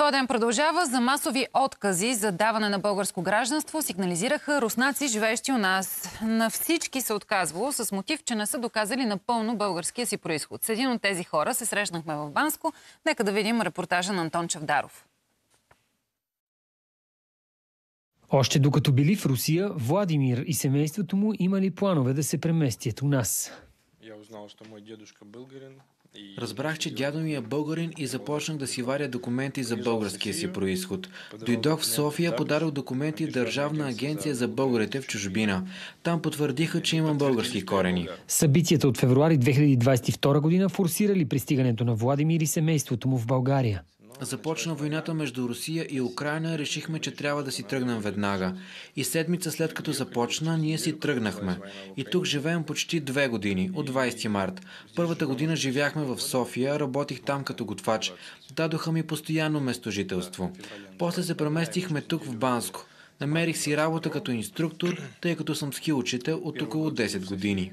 Твой ден продължава. За масови откази за даване на българско гражданство сигнализираха руснаци, живеещи у нас. На всички се отказвало с мотив, че не са доказали напълно българския си происход. С един от тези хора се срещнахме в Банско. Нека да видим репортажа на Антон Чавдаров. Още докато били в Русия, Владимир и семейството му имали планове да се преместят у нас. Я узнал, что мой дедушка българин. Разбрах, че дядо ми е българин и започнах да си варя документи за българския си происход. Дойдох в София, подарох документи в Държавна агенция за българите в чужбина. Там потвърдиха, че имам български корени. Събитията от февруари 2022 година форсирали пристигането на Владимир и семейството му в България. Започна войната между Русия и Украина, решихме, че трябва да си тръгнем веднага. И седмица след като започна, ние си тръгнахме. И тук живеем почти две години, от 20 март. Първата година живяхме в София, работих там като готвач. Дадоха ми постоянно местожителство. После се преместихме тук в Банско. Намерих си работа като инструктор, тъй като съм ски учител от около 10 години.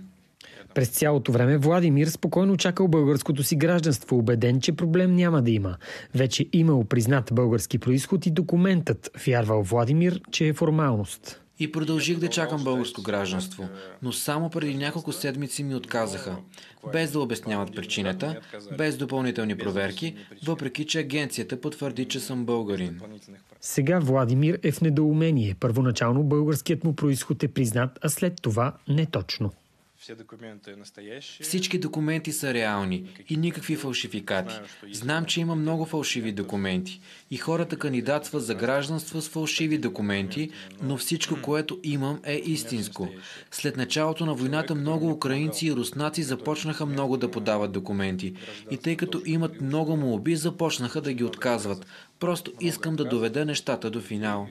През цялото време Владимир спокойно чакал българското си гражданство, убеден, че проблем няма да има. Вече имал признат български происход и документът, вярвал Владимир, че е формалност. И продължих да чакам българско гражданство, но само преди няколко седмици ми отказаха, без да обясняват причината, без допълнителни проверки, въпреки че агенцията потвърди, че съм българин. Сега Владимир е в недоумение. Първоначално българският му происход е признат, а след това не точно. Всички документи са реални и никакви фалшификати. Знам, че има много фалшиви документи и хората кандидатстват за гражданство с фалшиви документи, но всичко, което имам е истинско. След началото на войната много украинци и руснаци започнаха много да подават документи. И тъй като имат много молби, започнаха да ги отказват. Просто искам да доведа нещата до финал.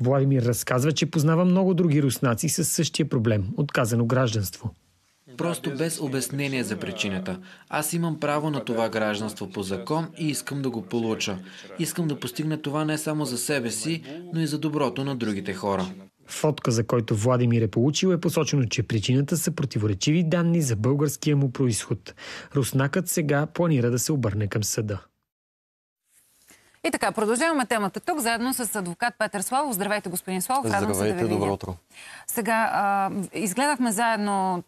Владимир разказва, че познава много други руснаци с същия проблем – отказано гражданство. Просто без обяснение за причината. Аз имам право на това гражданство по закон и искам да го получа. Искам да постигна това не само за себе си, но и за доброто на другите хора. В отказа, който Владимир е получил, е посочено, че причината са противоречиви данни за българския му происход. Руснакът сега планира да се обърне към съда. И така, продължаваме темата тук, заедно с адвокат Петър Славов. Здравейте, господин Славов. Радвам Здравейте, се да ви добро утро. Сега, а, изгледахме заедно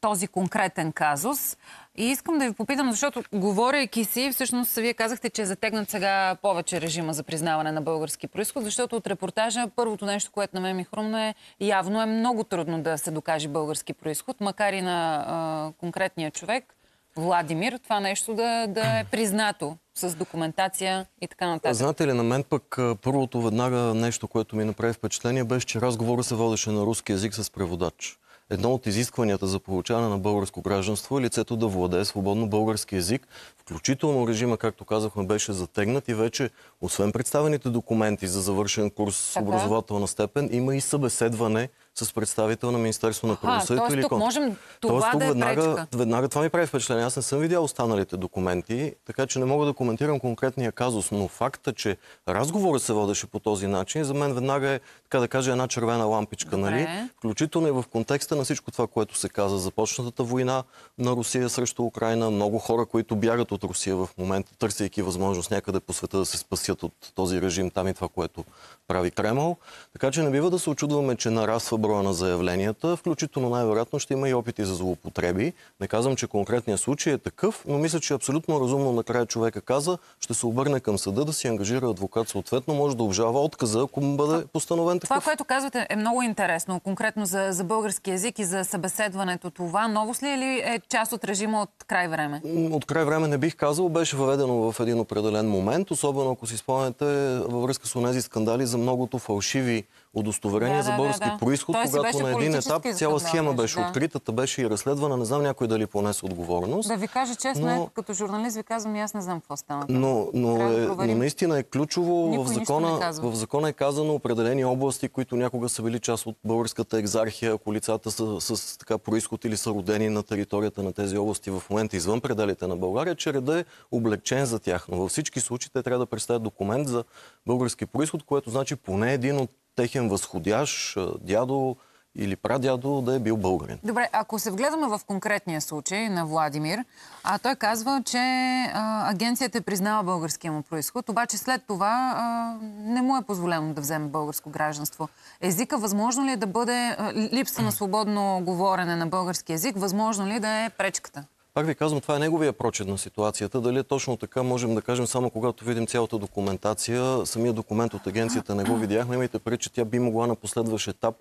този конкретен казус и искам да ви попитам, защото говорейки си, всъщност вие казахте, че е затегнат сега повече режима за признаване на български происход, защото от репортажа първото нещо, което на мен ми хрумно е, явно е много трудно да се докаже български происход, макар и на а, конкретния човек Владимир, това нещо да, да е признато с документация и така нататък. Знаете ли, на мен пък първото веднага нещо, което ми направи впечатление, беше, че разговора се водеше на руски язик с преводач. Едно от изискванията за получаване на българско гражданство е лицето да владее свободно български язик. Включително режима, както казахме, беше затегнат и вече, освен представените документи за завършен курс с образователна степен, има и събеседване с представител на Министерство на правосъдието. Тоест, тук можем това тоест, тук да е веднага, пречка. веднага това ми прави впечатление. Аз не съм видял останалите документи, така че не мога да коментирам конкретния казус, но факта, че разговорът се водеше по този начин, за мен веднага е, така да кажа, една червена лампичка, нали? Включително и в контекста на всичко това, което се каза. Започнатата война на Русия срещу Украина, много хора, които бягат от Русия в момента, търсейки възможност някъде по света да се спасят от този режим, там и това, което прави Кремъл. Така че не бива да се очудваме, че нараства броя на заявленията, включително най-вероятно ще има и опити за злоупотреби. Не казвам, че конкретният случай е такъв, но мисля, че абсолютно разумно накрая човека каза, ще се обърне към съда да си ангажира адвокат съответно, може да обжава отказа, ако му бъде постановен такъв. Това, което казвате е много интересно, конкретно за, за български язик и за събеседването. Това новост ли е или е част от режима от край време? От край време не бих казал, беше въведено в един определен момент, особено ако си спомняте във връзка с тези скандали за многото фалшиви удостоверение Да, за български да, да. происход, Той когато на един етап цяла схема беше, да. откритата, беше и разследвана. Не знам някой дали понесе отговорност. Да ви кажа честно, Но- е, като журналист ви казвам и аз не знам какво стана. Но, но, да е, но наистина е ключово. Никой В закона, в закона е казано определени области, които някога са били част от българската екзархия, ако лицата са с така происход или са родени на територията на тези области в момента извън пределите на България, че реда е облегчен за тях. Но във всички случаи те трябва да представят документ за български происход, което значи поне един от техен възходящ, дядо или прадядо да е бил българин. Добре, ако се вгледаме в конкретния случай на Владимир, а той казва, че а, агенцията е признала българския му происход, обаче след това а, не му е позволено да вземе българско гражданство. Езика възможно ли е да бъде липса на свободно говорене на български език, възможно ли е да е пречката? Пак ви казвам, това е неговия прочет на ситуацията. Дали е точно така, можем да кажем само когато видим цялата документация. Самия документ от агенцията не го видяхме. Имайте преди, че тя би могла на последващ етап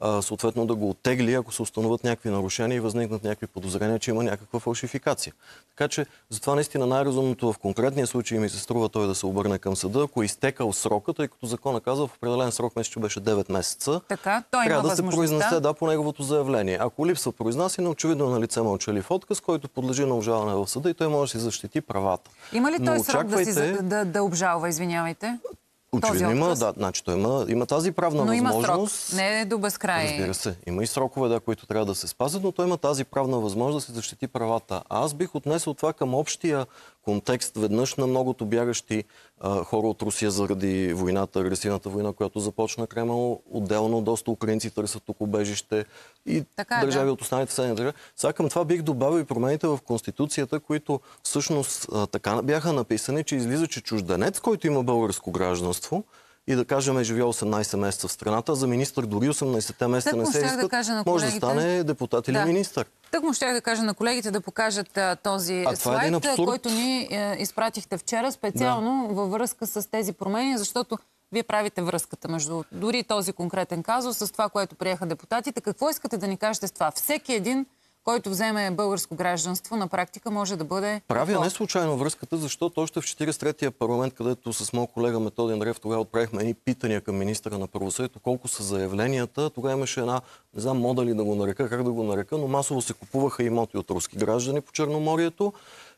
а, съответно да го оттегли, ако се установят някакви нарушения и възникнат някакви подозрения, че има някаква фалшификация. Така че, затова наистина най-разумното в конкретния случай ми се струва той да се обърне към съда, ако е изтекал срока, тъй като закона казва в определен срок, месец, че беше 9 месеца. Така, той трябва да се произнесе да, по неговото заявление. Ако липсва произнасяне, очевидно е на лице мълчалив отказ, който подлежи на обжалване в съда и той може да си защити правата. Има ли Но той срок да, си, очаквайте- да, да обжалва, извинявайте? Очевидно има, да, значи той има, има тази правна Но има възможност. срок, не е до безкрай. Разбира се, има и срокове, да, които трябва да се спазят, но той има тази правна възможност да си защити правата. А аз бих отнесъл това към общия контекст веднъж на многото бягащи а, хора от Русия заради войната, агресивната война, която започна Кремъл. Отделно доста украинци търсят тук убежище и Така е, държави да. от останалите съседни държави. Сега към това бих добавил и промените в Конституцията, които всъщност а, така бяха написани, че излиза, че чужденец, който има българско гражданство, и да кажем е живял 18 месеца в страната, за министър дори 18-те месеца не се щях да искат, кажа на може да стане депутат или Да. министър. Тък му щях да кажа на колегите да покажат а, този А е слайд, абсурд. който ни е, изпратихте вчера, специално във връзка с тези промени, защото вие правите връзката между дори този конкретен казус с това, което приеха депутатите. Какво искате да ни кажете с това? Всеки един, който вземе българско гражданство, на практика може да бъде... Правя не случайно връзката, защото още в 43-я парламент, където с моят колега Методин Древ тогава отправихме едни питания към министра на правосъдието, колко са заявленията. Тогава имаше една, не знам мода ли да го нарека, как да го нарека, но масово се купуваха имоти от руски граждани по Черноморието.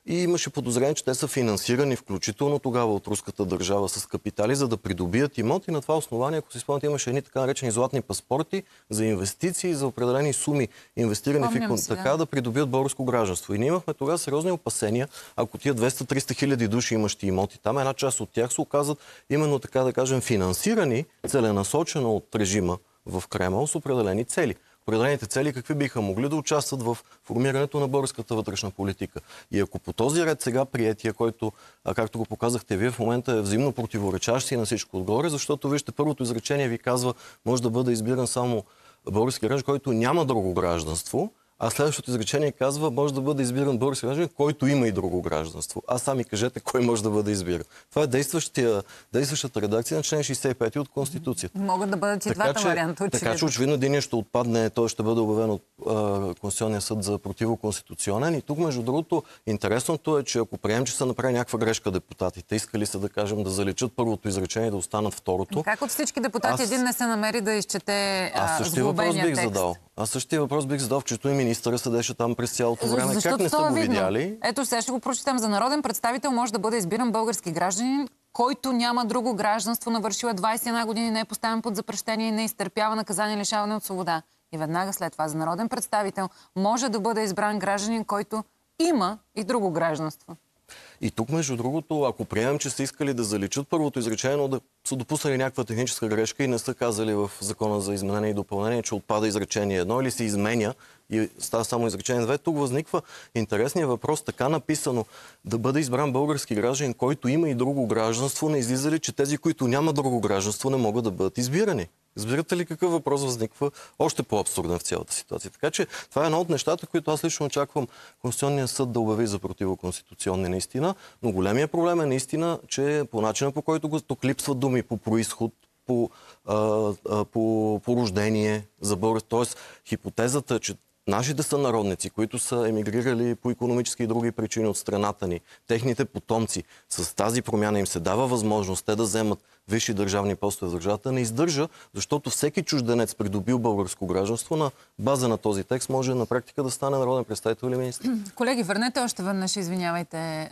И имаше подозрение, че те са финансирани, включително тогава от руската държава с капитали, за да придобият имоти. На това основание, ако си спомняте, имаше едни така наречени златни паспорти за инвестиции, за определени суми, инвестирани в икон... така да придобият българско гражданство. И ние имахме тогава сериозни опасения, ако тия 200-300 хиляди души имащи имоти, там една част от тях се оказат именно така да кажем финансирани целенасочено от режима в Кремъл с определени цели. Определените цели какви биха могли да участват в формирането на българската вътрешна политика. И ако по този ред сега приятия, който, както го показахте вие, в момента е взаимно противоречащ на всичко отгоре, защото вижте, първото изречение ви казва, може да бъде избиран само български граждан, който няма друго гражданство, а следващото изречение казва, може да бъде избиран български гражданин, който има и друго гражданство. А сами кажете кой може да бъде избиран. Това е действащата редакция на член 65 от Конституцията. Могат да бъдат и двата варианта, така че очевидно. очевидно един ще отпадне, той ще бъде обявен от Конституционния съд за противоконституционен. И тук, между другото, интересното е, че ако приемем, че са направили някаква грешка депутатите, искали са да кажем да заличат първото изречение и да останат второто. Как от всички депутати Аз- един не се намери да изчете Аз а, същия въпрос бих текст? задал. Аз същия въпрос бих задал, включително и министъра седеше там през цялото време. Защото как не са е го видно. видяли? Ето сега ще го прочетем. За народен представител може да бъде избиран български гражданин, който няма друго гражданство, навършил е 21 години, не е поставен под запрещение и не изтърпява наказание лишаване от свобода. И веднага след това за народен представител може да бъде избран гражданин, който има и друго гражданство. И тук, между другото, ако приемем, че са искали да заличат първото изречение, но да са допуснали някаква техническа грешка и не са казали в закона за изменение и допълнение, че отпада изречение едно или се изменя и става само изречение две, тук възниква интересният въпрос, така написано, да бъде избран български гражданин, който има и друго гражданство, не излиза ли, че тези, които няма друго гражданство, не могат да бъдат избирани? Разбирате ли какъв въпрос възниква още по-абсурден в цялата ситуация? Така че това е едно от нещата, които аз лично очаквам Конституционния съд да обяви за противоконституционни наистина. Но големия проблем е наистина, че по начина по който го тук липсват думи по происход, по, а, а, по, по рождение за българ. Тоест, хипотезата, че нашите сънародници, които са емигрирали по економически и други причини от страната ни, техните потомци, с тази промяна им се дава възможност те да вземат висши държавни постове в държавата, не издържа, защото всеки чужденец, придобил българско гражданство, на база на този текст може на практика да стане народен представител или министр. Колеги, върнете още веднъж, извинявайте,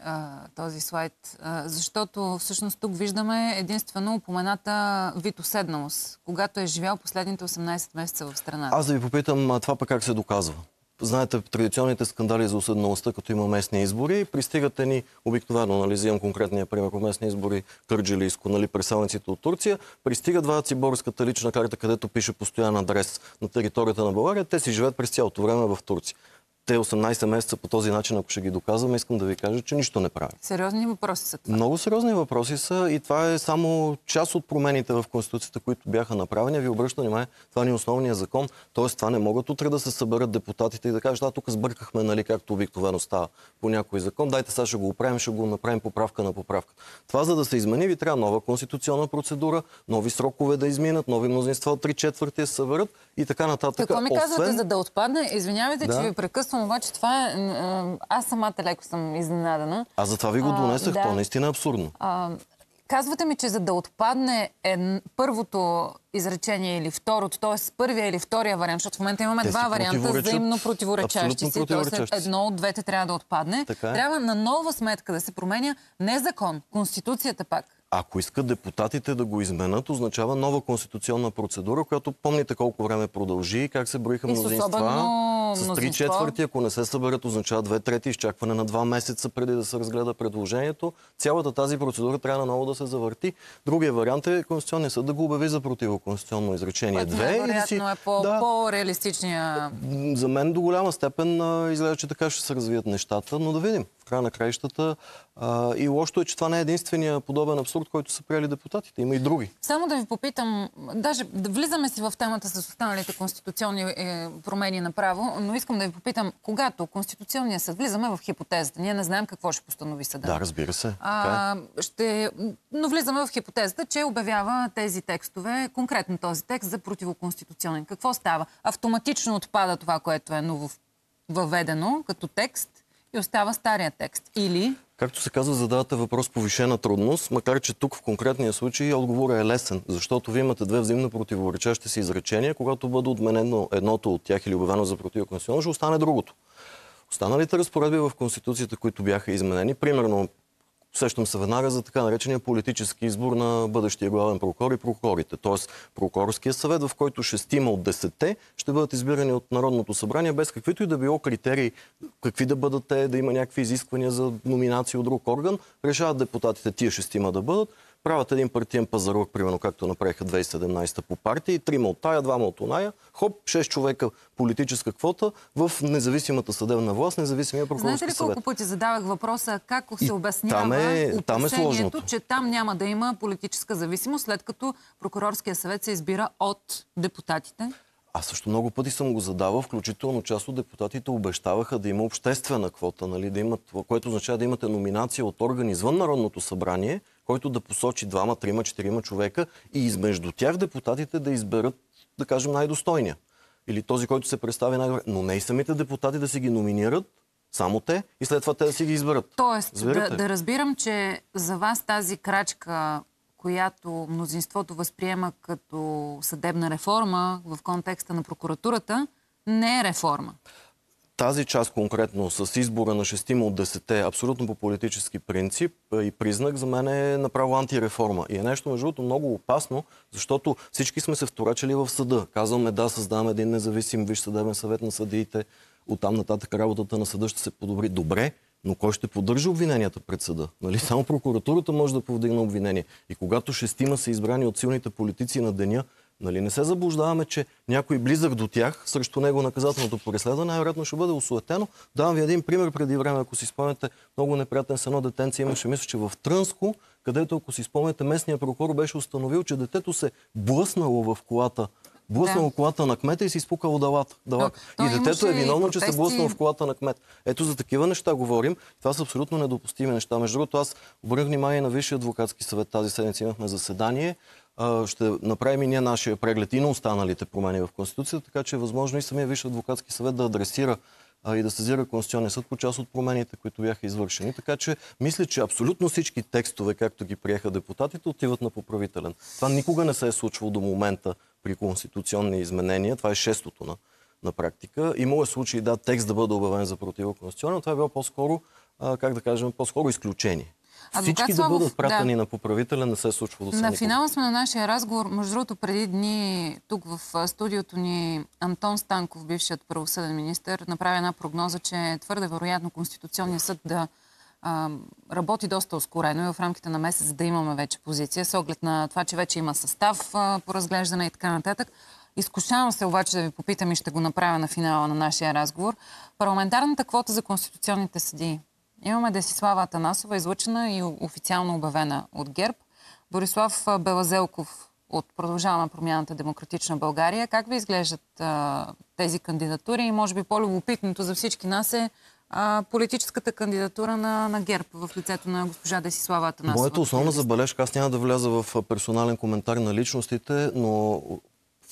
този слайд, защото всъщност тук виждаме единствено упомената вид уседналост, когато е живял последните 18 месеца в страната. Аз да ви попитам, това пък как се доказва? Знаете, традиционните скандали за уседналостта, като има местни избори, пристигате ни обикновено, нали, взимам конкретния пример по местни избори, Кърджилийско, нали, преселниците от Турция, пристигат вадят си българската лична карта, където пише постоянен адрес на територията на България, те си живеят през цялото време в Турция те 18 месеца по този начин, ако ще ги доказваме, искам да ви кажа, че нищо не правят. Сериозни въпроси са това. Много сериозни въпроси са и това е само част от промените в Конституцията, които бяха направени. Ви обръщам внимание, това ни е основният закон. Тоест, това не могат утре да се съберат депутатите и да кажат, а тук сбъркахме, нали, както обикновено става по някой закон. Дайте сега ще го оправим, ще го направим поправка на поправка. Това, за да се измени, ви трябва нова конституционна процедура, нови срокове да изминат, нови мнозинства от 3 четвърти съберат и така нататък. Какво ми казвате, за да отпадне? Извинявайте, Да. че ви прекъсвам, обаче това е... Аз самата леко съм изненадана. Аз затова ви го донесах. да. То наистина е абсурдно. А, казвате ми, че за да отпадне е, първото изречение или второто, т.е. първия или втория вариант, защото в момента имаме Те два варианта, взаимно противоречащи си, т.е. едно от двете трябва да отпадне. Е. Трябва на нова сметка да се променя не закон, конституцията пак. Ако искат депутатите да го изменят, означава нова конституционна процедура, която помните колко време продължи и как се броиха И мнозинства. С три четвърти, ако не се съберат, означава две трети, изчакване на два месеца преди да се разгледа предложението. Цялата тази процедура трябва наново да се завърти. Другия вариант е Конституционния съд да го обяви за противоконституционно изречение Което 2. и да вероятно е да, по-реалистичния За мен до голяма степен изглежда, че така ще се развият нещата, но да видим. Края на краищата. А, и лошото е, че това не е единствения подобен абсурд, който са приели депутатите. Има и други. Само да ви попитам, даже да влизаме си в темата с останалите конституционни е, промени на право, но искам да ви попитам, когато Конституционния съд, влизаме в хипотезата, ние не знаем какво ще постанови съда. Да, разбира се. Така е. А, ще, но влизаме в хипотезата, че обявява тези текстове, конкретно този текст, за противоконституционен. Какво става? Автоматично отпада това, което е ново въведено като текст и остава стария текст. Или Както се казва, задавате въпрос повишена трудност, макар че тук в конкретния случай отговорът е лесен, защото вие имате две взаимно противоречащи си изречения. Когато бъде отменено едното от тях или обявено за противоконституционно, ще остане другото. Останалите разпоредби в Конституцията, които бяха изменени, примерно Сещам се веднага за така наречения политически избор на бъдещия главен прокурор и прокурорите. Тоест прокурорския съвет, в който шестима от десетте ще бъдат избирани от Народното събрание без каквито и да било критерии, какви да бъдат те, да има някакви изисквания за номинации от друг орган. Решават депутатите тия шестима да бъдат. Правят един партиен пазарлък, примерно както направиха 2017 по партии, трима от тая, двама от оная, хоп, 6 човека политическа квота в независимата съдебна власт, независимия знаете прокурорски ли съвет. колко пъти задавах въпроса как се И обяснява там е- там е сложното. че там няма да има политическа зависимост, след като прокурорския съвет се избира от депутатите? Аз също много пъти съм го задавал, включително част от депутатите обещаваха да има обществена квота, нали, да имат, което означава да имате номинация от орган извън Народното събрание, който да посочи двама, трима, четирима човека и измежду тях депутатите да изберат, да кажем, най-достойния. Или този, който се представи най-добре. Но не и самите депутати да си ги номинират, само те, и след това те да си ги изберат. Тоест, да, да разбирам, че за вас тази крачка, която мнозинството възприема като съдебна реформа в контекста на прокуратурата, не е реформа. Тази част конкретно с избора на шестима от десете, абсолютно по политически принцип е, и признак, за мен е направо антиреформа. И е нещо, между другото, много опасно, защото всички сме се вторачили в съда. Казваме да, създаваме един независим виж съдебен съвет на съдиите, оттам нататък работата на съда ще се подобри. Добре, но кой ще поддържа обвиненията пред съда? Нали? Само прокуратурата може да повдигне обвинение. И когато шестима са избрани от силните политици на деня, Нали, не се заблуждаваме, че някой близък до тях, срещу него наказателното преследване, най-вероятно ще бъде осуетено. Давам ви един пример преди време, ако си спомняте, много неприятен с едно детенце имаше, мисля, че в Трънско, където, ако си спомняте, местният прокурор беше установил, че детето се блъснало в колата Блъснало Да. колата на кмета и си изпукало далата. далак. то И детето е виновно, че се блъснало в колата на кмет. Ето за такива неща говорим. Това са абсолютно недопустими неща. Между другото, аз обърнах внимание на Висшия адвокатски съвет. Тази седмица имахме заседание. Ще направим и ние нашия преглед и на останалите промени в Конституцията, така че е възможно и самия Висш адвокатски съвет да адресира и да сезира Конституционния съд по част от промените, които бяха извършени. Така че мисля, че абсолютно всички текстове, както ги приеха депутатите, отиват на поправителен. Това никога не се е случвало до момента при конституционни изменения. Това е шестото на, на практика. Имало е случаи, да, текст да бъде обявен за противоконституционен, но това е било по-скоро, как да кажем, по-скоро изключение. всички да бъдат пратени на поправителя, не се случва до На финала сме на нашия разговор. Между другото, преди дни тук в студиото ни Антон Станков, бившият правосъден министр, направи една прогноза, че е твърде вероятно Конституционния съд да а, работи доста ускорено и в рамките на месец да имаме вече позиция, с оглед на това, че вече има състав а, по разглеждане и така нататък. Изкушавам се обаче да ви попитам и ще го направя на финала на нашия разговор. Парламентарната квота за конституционните съдии. Имаме Десислава Атанасова, излучена и официално обявена от ГЕРБ. Борислав Белазелков от Продължаваме промяната Демократична България. Как ви изглеждат а, тези кандидатури? И може би по-любопитното за всички нас е а, политическата кандидатура на, на ГЕРБ в лицето на госпожа Десислава Атанасова. Моята основна забележка, аз няма да вляза в персонален коментар на личностите, но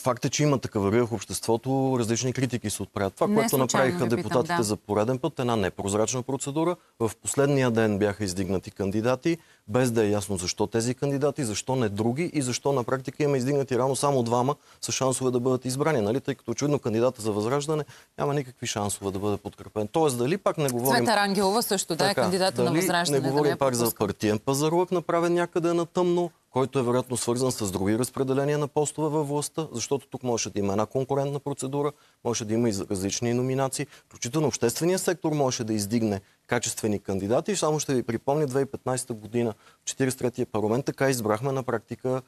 Факт е, че има такава в обществото, различни критики се отправят. Това, Не което направиха питам, депутатите да. за пореден път, една непрозрачна процедура. В последния ден бяха издигнати кандидати, без да е ясно защо тези кандидати, защо не други и защо на практика има издигнати рано само двама с шансове да бъдат избрани, нали? тъй като очевидно кандидата за възраждане няма никакви шансове да бъде подкрепен. Тоест, дали пак не говорим... Цвета Рангелова също, да, е кандидата на възраждане. Не говорим да не пак за партиен пазарлък, направен някъде на тъмно, който е вероятно свързан с други разпределения на постове във властта, защото тук може да има една конкурентна процедура, може да има и различни номинации, включително обществения сектор може да издигне качествени кандидати. Само ще ви припомня 2015 година в 43-я парламент така избрахме на практика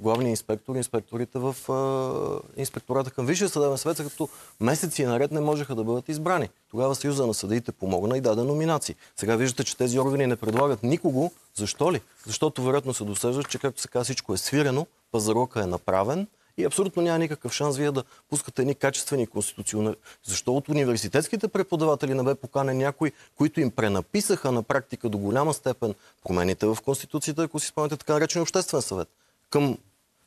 главния инспектор, инспекторите в инспектората към Висшия съдебен съвет, като месеци наред не можеха да бъдат избрани. Тогава Съюза на съдиите помогна и даде номинации. Сега виждате, че тези органи не предлагат никого. Защо ли? Защото вероятно се досежда, че както се казва, всичко е свирено, пазарока е направен и абсолютно няма никакъв шанс вие да пускате едни качествени конституционали. Защо от университетските преподаватели не бе поканен някой, които им пренаписаха на практика до голяма степен промените в Конституцията, ако си спомняте така наречен обществен съвет към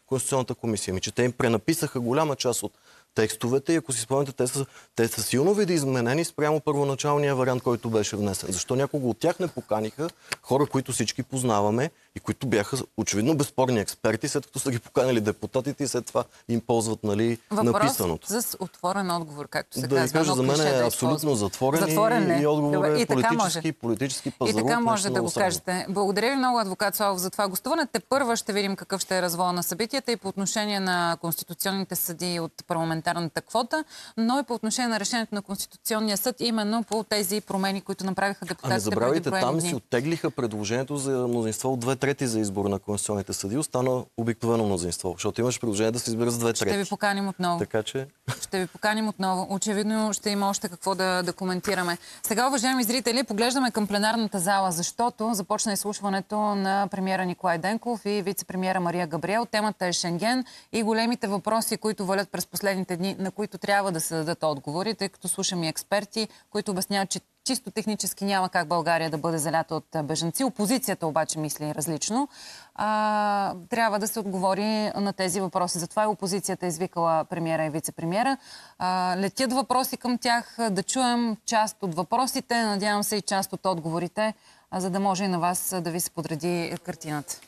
Конституционната комисия. Ми, че те им пренаписаха голяма част от текстовете и ако си спомняте, те са, те са силно видоизменени спрямо първоначалния вариант, който беше внесен. Защо някого от тях не поканиха хора, които всички познаваме и които бяха очевидно безспорни експерти, след като са ги поканили депутатите и след това им ползват нали, Въпрос написаното. за отворен отговор, както се да казва. ви кажа, за мен е абсолютно затворен, затворен и, и отговор е и политически, може. политически И така може да го само. кажете. Благодаря ви много, адвокат Славов, за това гостуване. Те първа ще видим какъв ще е развоя на събитията и по отношение на конституционните съди от парламентарната квота, но и по отношение на решението на Конституционния съд, именно по тези промени, които направиха депутатите. А не забравяйте, там дни. си оттеглиха предложението за мнозинство от две трети за избор на конституционните съди. Остана обикновено мнозинство, защото имаш предложение да се избира с две трети. Ще ви поканим отново. Така че... Ще ви поканим отново. Очевидно ще има още какво да, да коментираме. Сега, уважаеми зрители, поглеждаме към пленарната зала, защото започна изслушването на премиера Николай Денков и вице-премиера Мария Габриел. Темата е Шенген и големите въпроси, които валят през последните дни, на които трябва да се дадат отговори, тъй като слушам и експерти, които обясняват, че чисто технически няма как България да бъде залята от бежанци. Опозицията обаче мисли различно. А, трябва да се отговори на тези въпроси. Затова и опозицията е извикала премиера и вице-премиера. Летят въпроси към тях, да чуем част от въпросите, надявам се и част от отговорите, за да може и на вас да ви се подреди картината.